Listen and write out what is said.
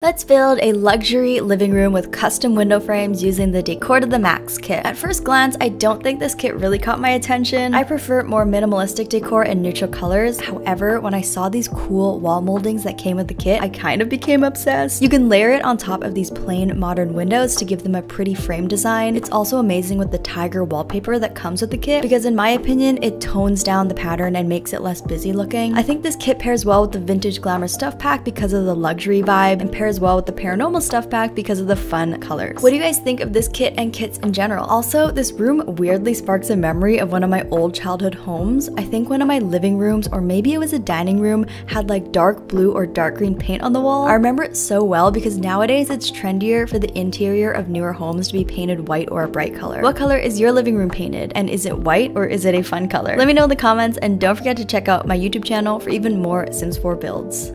Let's build a luxury living room with custom window frames using the Decor to the Max kit. At first glance, I don't think this kit really caught my attention. I prefer more minimalistic decor and neutral colors. However, when I saw these cool wall moldings that came with the kit, I kind of became obsessed. You can layer it on top of these plain modern windows to give them a pretty frame design. It's also amazing with the tiger wallpaper that comes with the kit because in my opinion, it tones down the pattern and makes it less busy looking. I think this kit pairs well with the vintage glamour stuff pack because of the luxury vibe and pairs as well with the paranormal stuff pack because of the fun colors. What do you guys think of this kit and kits in general? Also, this room weirdly sparks a memory of one of my old childhood homes. I think one of my living rooms, or maybe it was a dining room, had like dark blue or dark green paint on the wall. I remember it so well because nowadays it's trendier for the interior of newer homes to be painted white or a bright color. What color is your living room painted? And is it white or is it a fun color? Let me know in the comments and don't forget to check out my YouTube channel for even more Sims 4 builds.